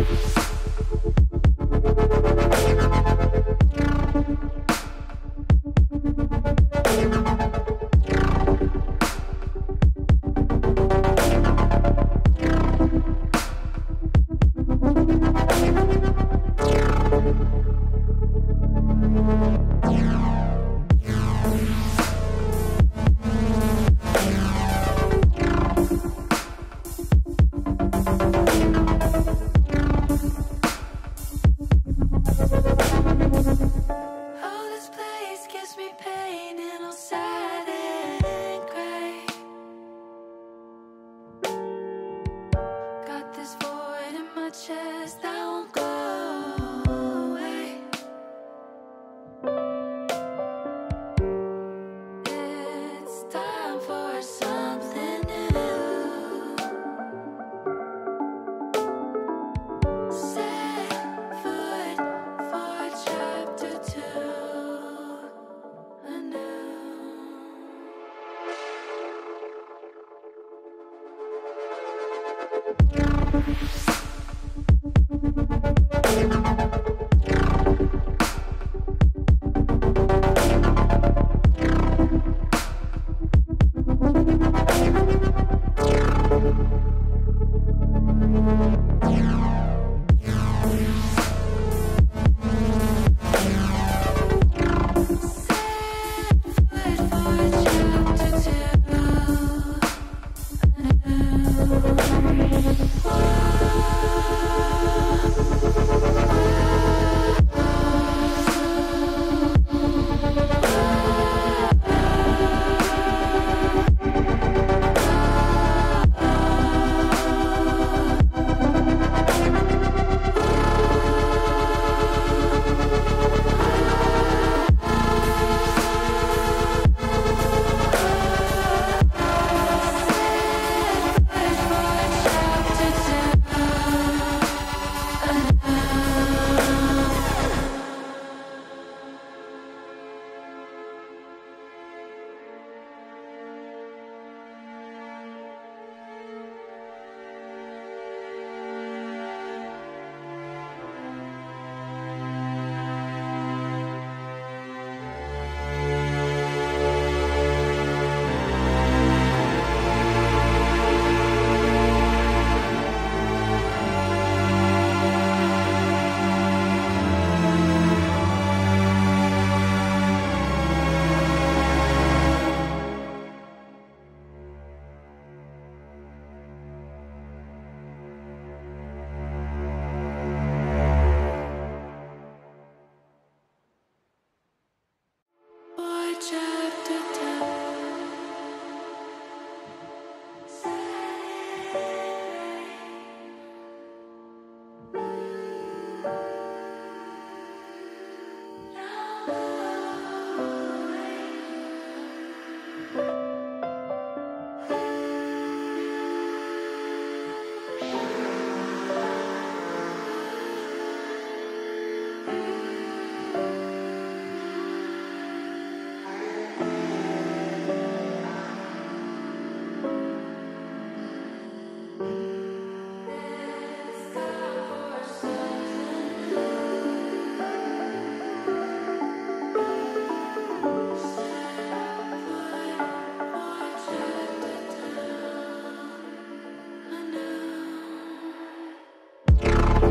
We'll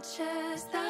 chest.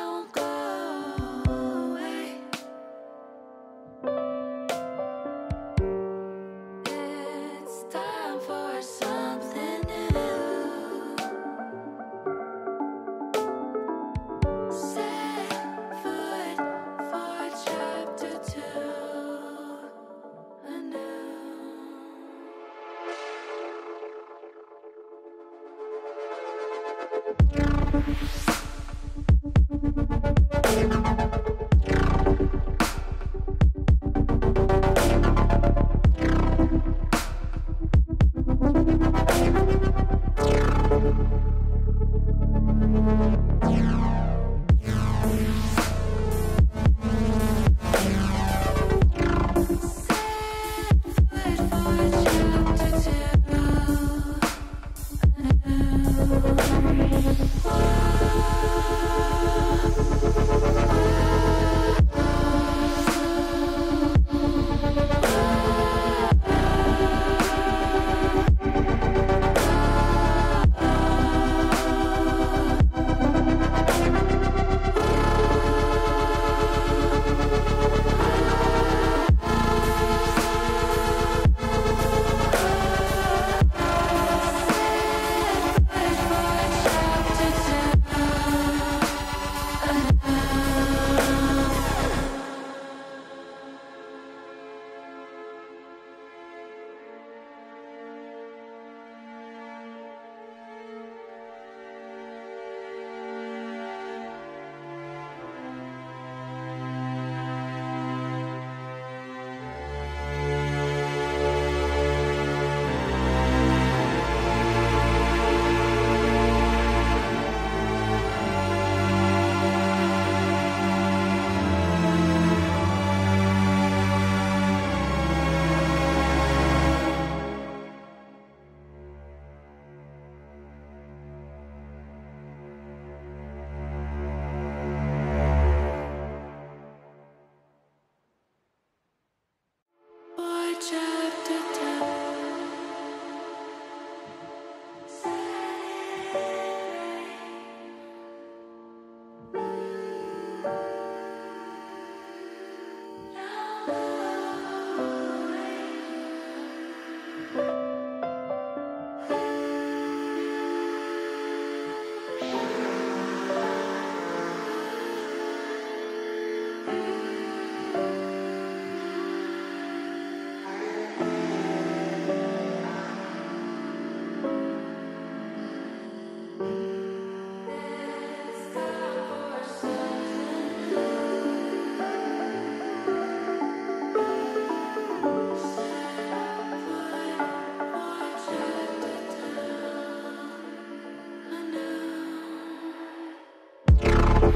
Chapter two.